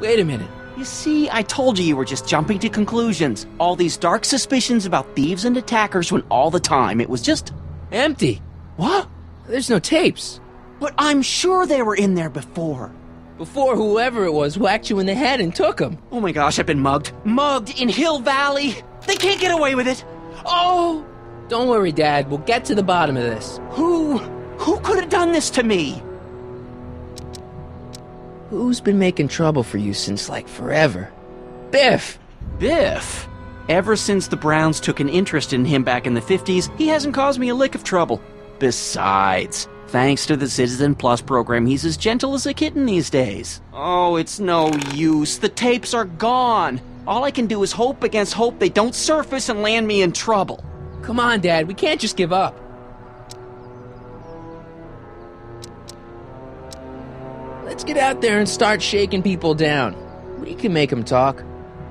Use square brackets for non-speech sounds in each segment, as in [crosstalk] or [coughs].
Wait a minute. You see, I told you you were just jumping to conclusions. All these dark suspicions about thieves and attackers when all the time it was just. Empty. What? There's no tapes. But I'm sure they were in there before. Before whoever it was whacked you in the head and took them. Oh my gosh, I've been mugged. Mugged in Hill Valley! They can't get away with it! Oh! Don't worry, Dad. We'll get to the bottom of this. Who. who could have done this to me? Who's been making trouble for you since, like, forever? Biff! Biff? Ever since the Browns took an interest in him back in the 50s, he hasn't caused me a lick of trouble. Besides, thanks to the Citizen Plus program, he's as gentle as a kitten these days. Oh, it's no use. The tapes are gone. All I can do is hope against hope they don't surface and land me in trouble. Come on, Dad. We can't just give up. Let's get out there and start shaking people down. We can make them talk.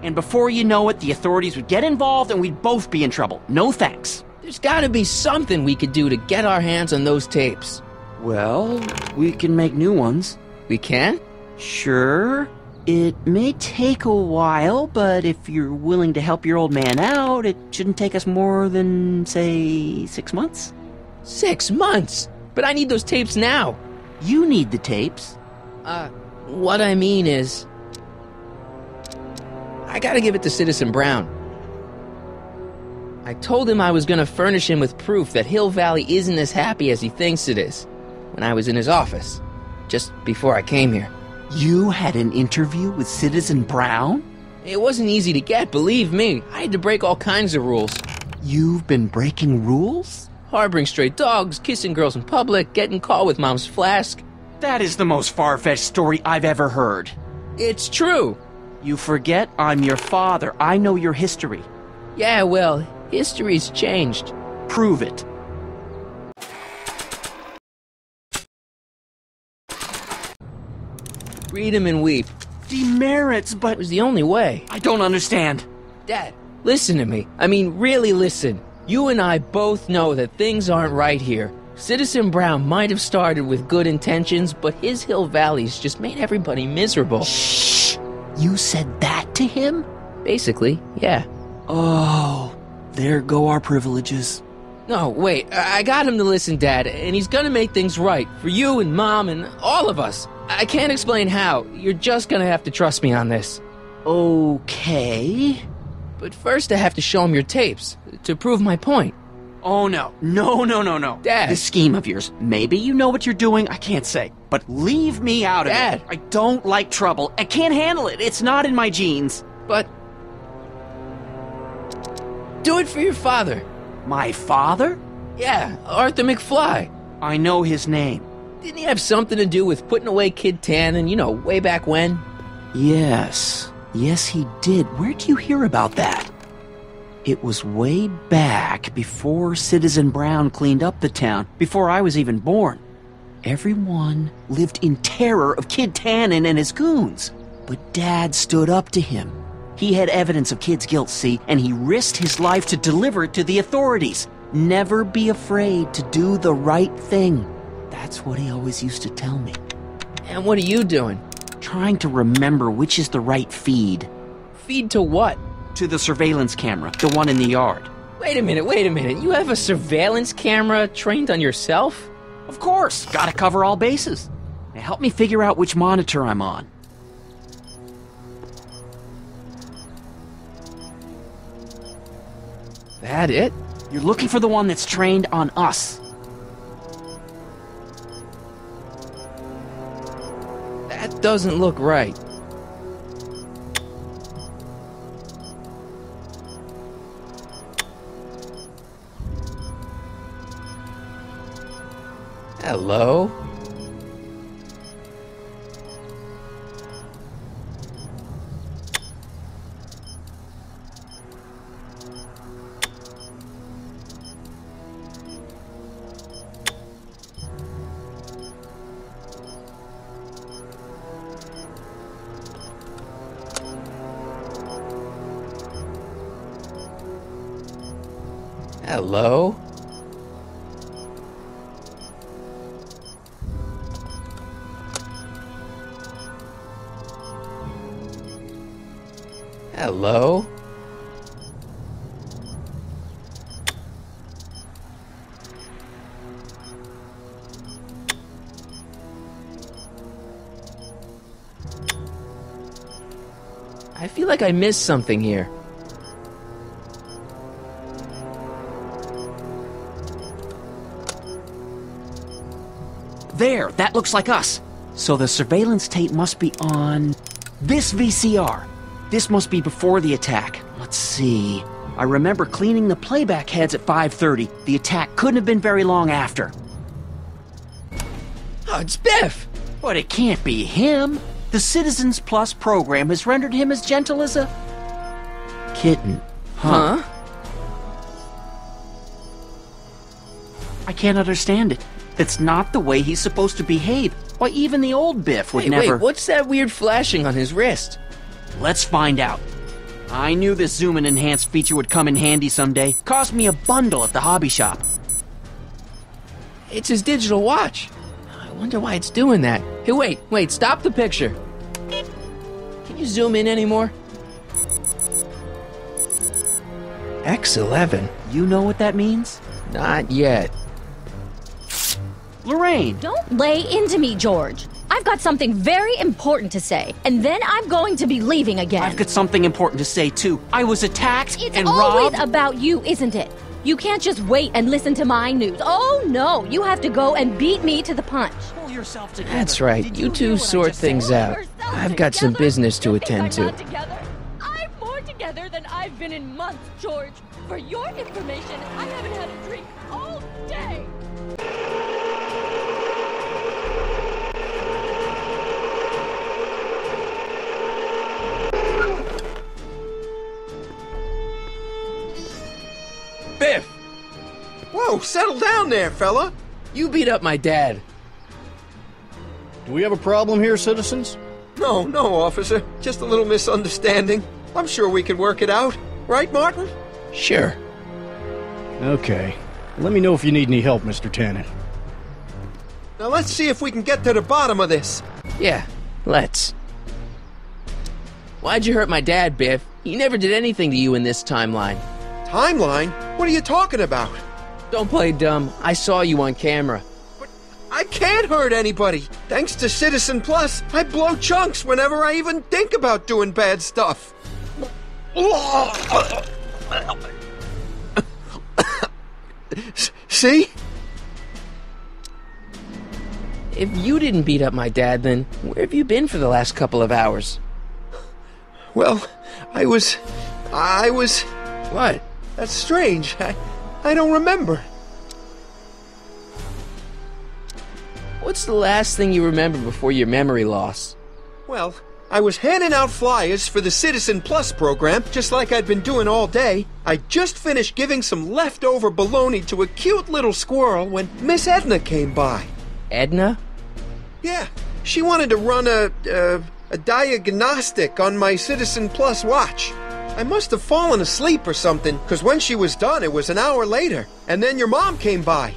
And before you know it, the authorities would get involved and we'd both be in trouble. No thanks. There's gotta be something we could do to get our hands on those tapes. Well, we can make new ones. We can? Sure. It may take a while, but if you're willing to help your old man out, it shouldn't take us more than, say, six months. Six months? But I need those tapes now. You need the tapes. Uh, what I mean is. I gotta give it to Citizen Brown. I told him I was gonna furnish him with proof that Hill Valley isn't as happy as he thinks it is when I was in his office, just before I came here. You had an interview with Citizen Brown? It wasn't easy to get, believe me. I had to break all kinds of rules. You've been breaking rules? Harboring stray dogs, kissing girls in public, getting caught with mom's flask. That is the most far fetched story I've ever heard. It's true. You forget I'm your father. I know your history. Yeah, well, history's changed. Prove it. Read him and weep. Demerits, but. It was the only way. I don't understand. Dad, listen to me. I mean, really listen. You and I both know that things aren't right here. Citizen Brown might have started with good intentions, but his Hill Valleys just made everybody miserable. Shh! You said that to him? Basically, yeah. Oh, there go our privileges. No, wait, I got him to listen, Dad, and he's gonna make things right for you and Mom and all of us. I can't explain how. You're just gonna have to trust me on this. Okay. But first, I have to show him your tapes to prove my point. Oh no. No, no, no, no. Dad. This scheme of yours. Maybe you know what you're doing, I can't say. But leave me out of Dad. it. I don't like trouble. I can't handle it. It's not in my genes. But. Do it for your father. My father? Yeah, Arthur McFly. I know his name. Didn't he have something to do with putting away Kid Tannen, you know, way back when? Yes. Yes, he did. Where'd you hear about that? It was way back before Citizen Brown cleaned up the town, before I was even born. Everyone lived in terror of Kid Tannen and his goons. But Dad stood up to him. He had evidence of Kid's guilt, see, and he risked his life to deliver it to the authorities. Never be afraid to do the right thing. That's what he always used to tell me. And what are you doing? Trying to remember which is the right feed. Feed to what? To the surveillance camera, the one in the yard. Wait a minute, wait a minute. You have a surveillance camera trained on yourself? Of course, gotta cover all bases. Now help me figure out which monitor I'm on. That it? You're looking for the one that's trained on us. That doesn't look right. Hello? Hello? Hello? I feel like I missed something here. There, that looks like us. So the surveillance tape must be on this VCR. This must be before the attack. Let's see. I remember cleaning the playback heads at 5:30. The attack couldn't have been very long after. Oh, it's Biff! But it can't be him. The Citizens Plus program has rendered him as gentle as a kitten. Huh? I can't understand it. That's not the way he's supposed to behave. Why, even the old Biff would Wait, never. wait, what's that weird flashing on his wrist? Let's find out. I knew this zoom and enhance feature would come in handy someday. Cost me a bundle at the hobby shop. It's his digital watch. I wonder why it's doing that. Hey, wait, wait, stop the picture. Can you zoom in anymore? X11? You know what that means? Not yet. Lorraine! Don't lay into me, George. I've got something very important to say, and then I'm going to be leaving again. I've got something important to say too. I was attacked it's and always about you, isn't it? You can't just wait and listen to my news. Oh no, you have to go and beat me to the punch. Pull yourself together. That's right. Did You hear two sort things said? out. I've got some business to attend to. together? I'm more together than I've been in months, George. For your information, I haven't had a drink all day. Whoa, settle down there, fella. You beat up my dad. Do we have a problem here, citizens? No, no, officer. Just a little misunderstanding. I'm sure we can work it out. Right, Martin? Sure. Okay. Let me know if you need any help, Mr. Tannen. Now let's see if we can get to the bottom of this. Yeah, let's. Why'd you hurt my dad, Biff? He never did anything to you in this timeline. Timeline? What are you talking about? Don't play dumb. I saw you on camera. But I can't hurt anybody. Thanks to Citizen Plus, I blow chunks whenever I even think about doing bad stuff. [coughs] See? If you didn't beat up my dad, then where have you been for the last couple of hours? Well, I was. I was. What? That's strange. I, I don't remember. What's the last thing you remember before your memory loss? Well, I was handing out flyers for the Citizen Plus program, just like I'd been doing all day. I just finished giving some leftover bologna to a cute little squirrel when Miss Edna came by. Edna? Yeah, she wanted to run a, uh, a diagnostic on my Citizen Plus watch. I must have fallen asleep or something, because when she was done, it was an hour later. And then your mom came by.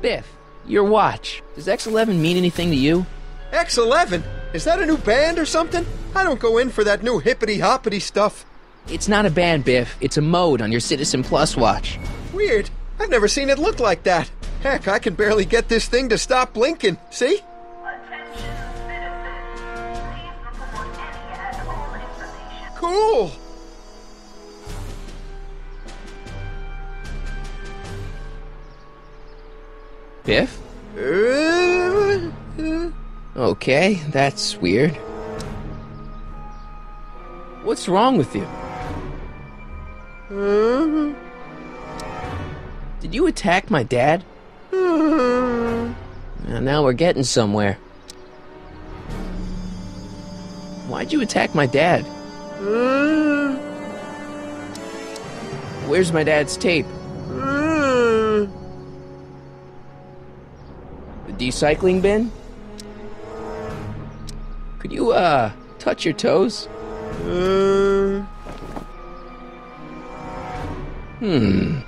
Biff, your watch. Does X11 mean anything to you? X11? Is that a new band or something? I don't go in for that new hippity hoppity stuff. It's not a band, Biff. It's a mode on your Citizen Plus watch. Weird. I've never seen it look like that. Heck, I can barely get this thing to stop blinking. See? Biff? Okay, that's weird. What's wrong with you? Did you attack my dad? Now we're getting somewhere. Why'd you attack my dad? Where's my dad's tape? The decycling bin? Could you, uh, touch your toes? Uh, Hmm.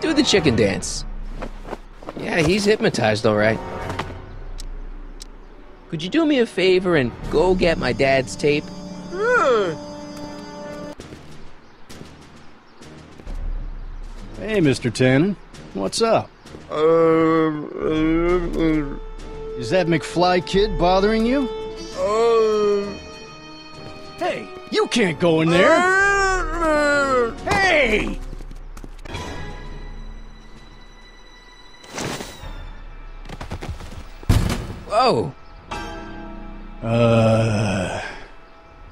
Do the chicken dance. Yeah, he's hypnotized, all right. Could you do me a favor and go get my dad's tape? Hey, Mr. Tannen. What's up? Uh, uh, Is that McFly kid bothering you? uh, Hey, you can't go in there! uh, Hey! Whoa! Uh.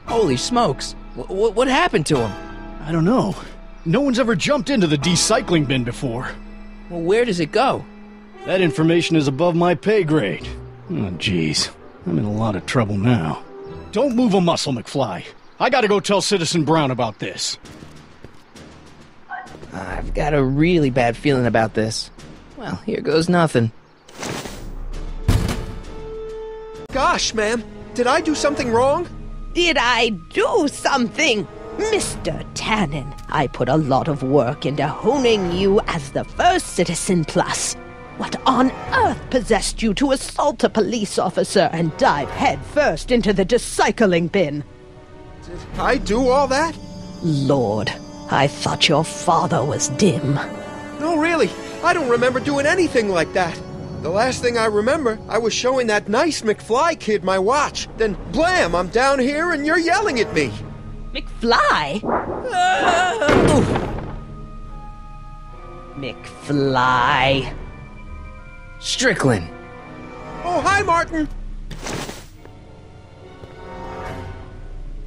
Holy smokes! W- what happened to him? I don't know. No one's ever jumped into the decycling bin before. Well, where does it go? That information is above my pay grade. Oh, jeez. I'm in a lot of trouble now. Don't move a muscle, McFly. I gotta go tell Citizen Brown about this. I've got a really bad feeling about this. Well, here goes nothing. Gosh, ma'am, did I do something wrong? Did I do something? Mr. Tannen, I put a lot of work into honing you as the first Citizen Plus. What on earth possessed you to assault a police officer and dive headfirst into the decycling bin? Did I do all that? Lord, I thought your father was dim. No, really, I don't remember doing anything like that. The last thing I remember, I was showing that nice McFly kid my watch. Then, blam, I'm down here and you're yelling at me. McFly? McFly. Strickland! Oh, hi, Martin.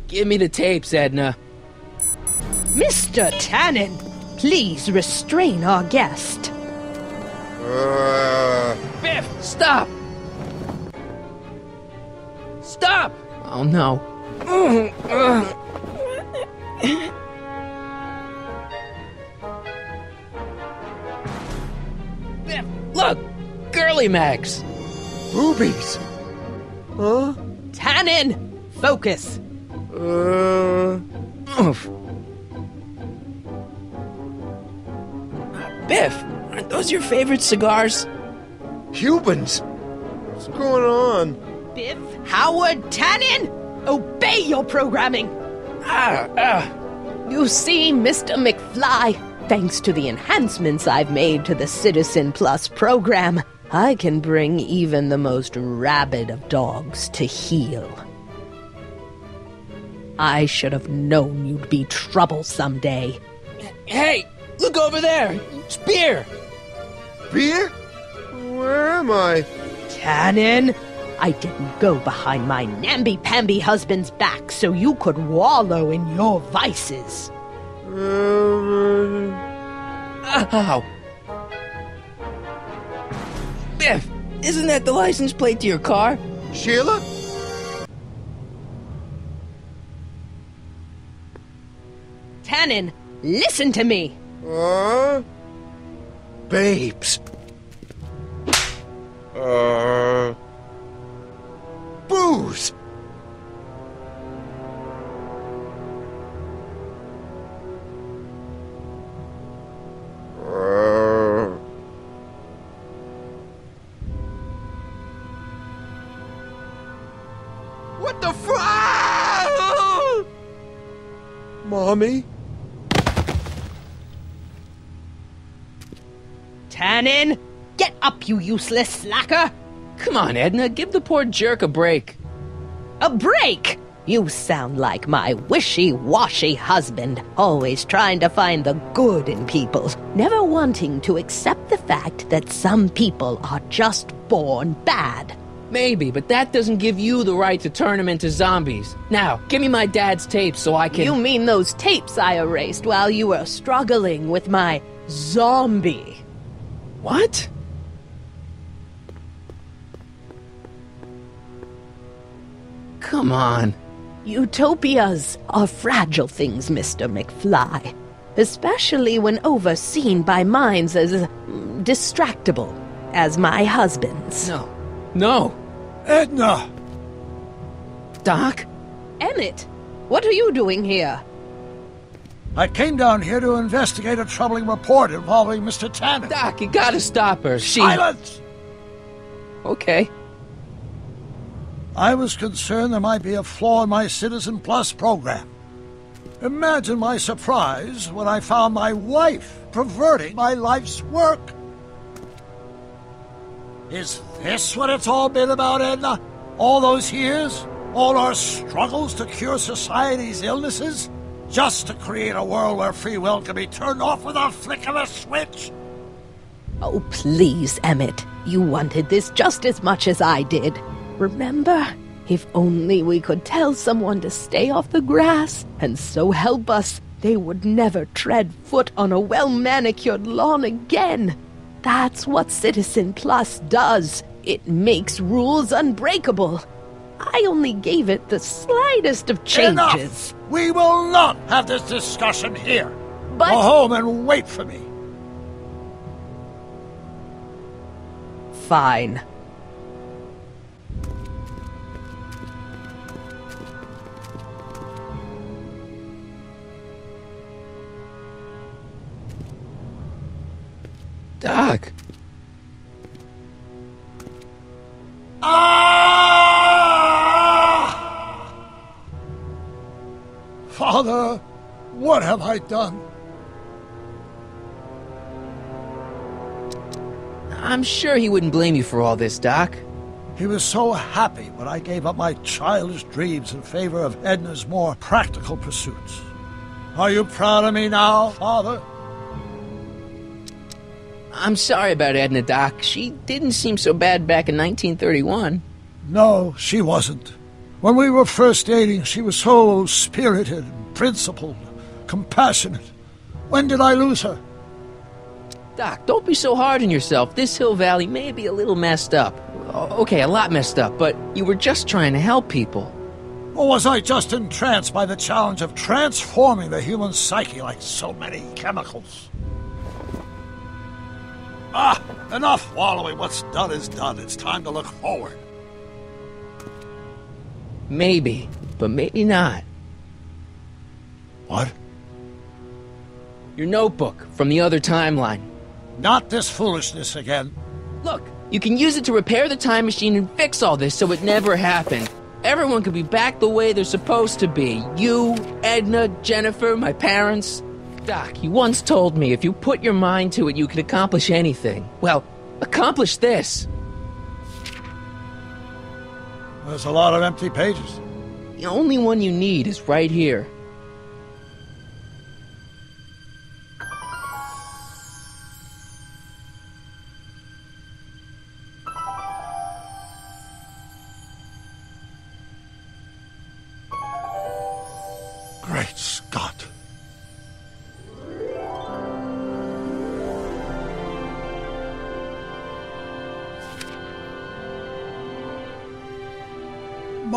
Give me the tapes, Edna. Mr. Tannen, please restrain our guest. Uh, Biff, stop! Stop! Oh no. Biff, look! Girly Max! boobies. Huh? Tannen, focus. Uh, Oof. Biff, aren't those your favorite cigars? Cubans. What's going on? Biff Howard Tannen, obey your programming. Ah, ah. You see, Mr. McFly, thanks to the enhancements I've made to the Citizen Plus program, I can bring even the most rabid of dogs to heel. I should have known you'd be trouble someday. Hey, look over there! It's beer! Beer? Where am I? Tannen, I didn't go behind my namby-pamby husband's back so you could wallow in your vices. Uh, Ow! Biff, isn't that the license plate to your car? Sheila? Tannen, listen to me. Uh, babes. Uh, booze. Uh, what the fuck? Mommy? Tannen, get up, you useless slacker. Come on, Edna, give the poor jerk a break. A break! You sound like my wishy-washy husband, always trying to find the good in people, never wanting to accept the fact that some people are just born bad. Maybe, but that doesn't give you the right to turn them into zombies. Now, give me my dad's tapes so I can. You mean those tapes I erased while you were struggling with my zombie? What? Come on. Utopias are fragile things, Mr. McFly, especially when overseen by minds as mm, distractible as my husband's. No. No. Edna! Doc? Emmett, what are you doing here? I came down here to investigate a troubling report involving Mr. Tannen. Doc, you gotta stop her. She. Silence! Okay. I was concerned there might be a flaw in my Citizen Plus program. Imagine my surprise when I found my wife perverting my life's work. Is this what it's all been about, Edna? All those years? All our struggles to cure society's illnesses? Just to create a world where free will can be turned off with a flick of a switch? Oh, please, Emmett. You wanted this just as much as I did. Remember? If only we could tell someone to stay off the grass, and so help us, they would never tread foot on a well manicured lawn again. That's what Citizen Plus does. It makes rules unbreakable. I only gave it the slightest of changes. Enough! We will not have this discussion here. But- Go home and wait for me. Fine. Doc, Ah! Father, what have I done? I'm sure he wouldn't blame you for all this, Doc. He was so happy when I gave up my childish dreams in favor of Edna's more practical pursuits. Are you proud of me now, Father? I'm sorry about Edna, Doc. She didn't seem so bad back in 1931. No, she wasn't. When we were first dating, she was so spirited, principled, compassionate. When did I lose her? Doc, don't be so hard on yourself. This Hill Valley may be a little messed up. Okay, a lot messed up, but you were just trying to help people. Or was I just entranced by the challenge of transforming the human psyche like so many chemicals? Ah, enough wallowing. What's done is done. It's time to look forward. Maybe, but maybe not. What? Your notebook from the other timeline. Not this foolishness again. Look, you can use it to repair the time machine and fix all this so it never happened. Everyone could be back the way they're supposed to be. You, Edna, Jennifer, my parents. Doc, you once told me if you put your mind to it, you could accomplish anything. Well, accomplish this. There's a lot of empty pages. The only one you need is right here.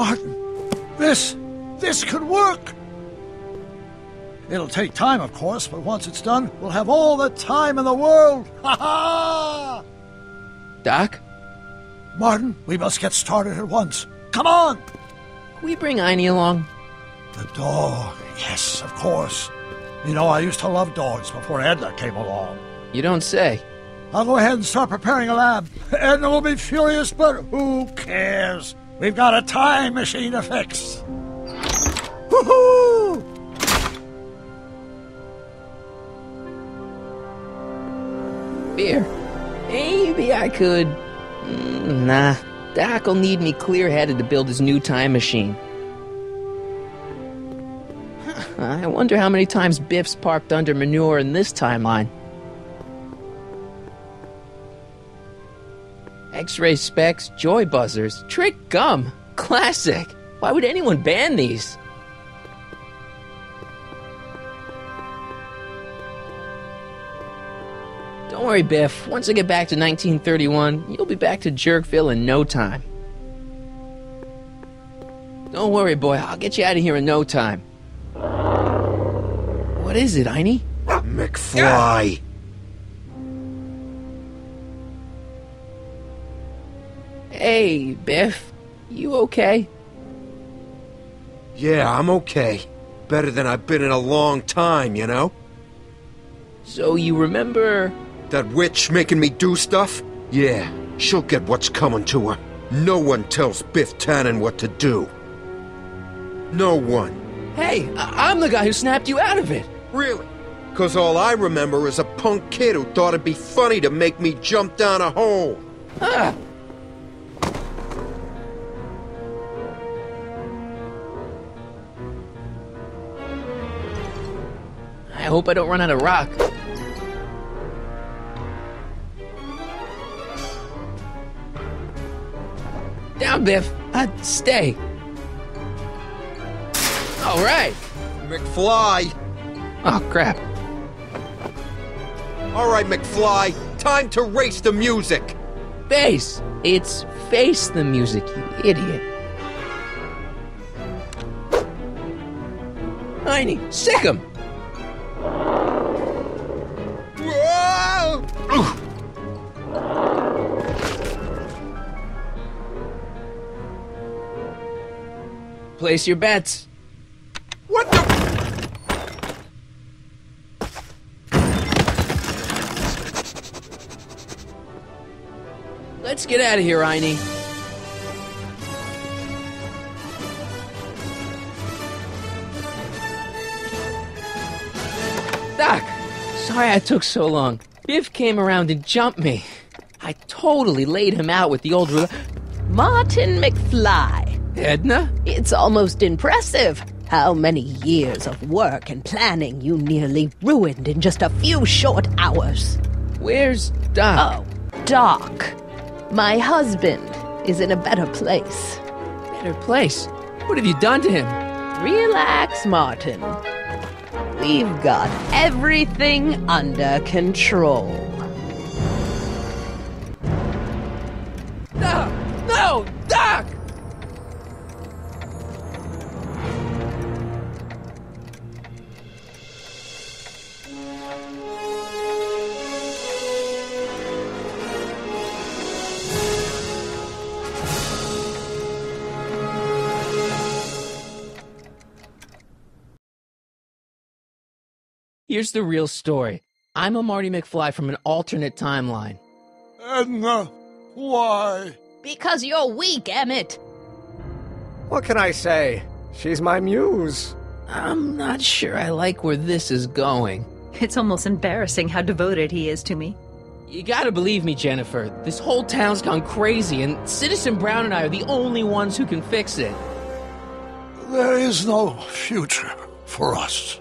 Martin, this, this could work. It'll take time, of course, but once it's done, we'll have all the time in the world. [laughs] Ha ha! Doc, Martin, we must get started at once. Come on! can we bring Einie along? The dog. Yes, of course. You know, I used to love dogs before Edna came along. You don't say. I'll go ahead and start preparing a lab. [laughs] Edna will be furious, but who cares? We've got a time machine to fix. Woohoo! Beer. Maybe I could. Mm, nah. Doc will need me clear headed to build his new time machine. I wonder how many times Biff's parked under manure in this timeline. X ray specs, joy buzzers, trick gum. Classic. Why would anyone ban these? Don't worry, Biff. Once I get back to 1931, you'll be back to Jerkville in no time. Don't worry, boy. I'll get you out of here in no time. What is it, Einie? McFly. Hey, Biff. You okay? Yeah, I'm okay. Better than I've been in a long time, you know? So you remember. That witch making me do stuff? Yeah, she'll get what's coming to her. No one tells Biff Tannen what to do. No one. Hey, I- I'm the guy who snapped you out of it. Really? Cause all I remember is a punk kid who thought it'd be funny to make me jump down a hole. Ah, I hope I don't run out of rock. Down, Biff. Uh, stay. All right. McFly! Oh, crap. All right, McFly, time to race the music! Face. It's face the music, you idiot. Einie, sick him. Place your bets. What the? Let's get out of here, Einie. Doc, sorry I took so long. Biff came around and jumped me. I totally laid him out with the old ru- Martin McFly. Edna? It's almost impressive how many years of work and planning you nearly ruined in just a few short hours. Where's Doc? Oh, Doc. My husband is in a better place. Better place. What have you done to him? Relax, Martin. We've got everything under control. Here's the real story. I'm a Marty McFly from an alternate timeline. Edna, uh, why? Because you're weak, Emmett. What can I say? She's my muse. I'm not sure I like where this is going. It's almost embarrassing how devoted he is to me. You gotta believe me, Jennifer. This whole town's gone crazy, and Citizen Brown and I are the only ones who can fix it. There is no future for us.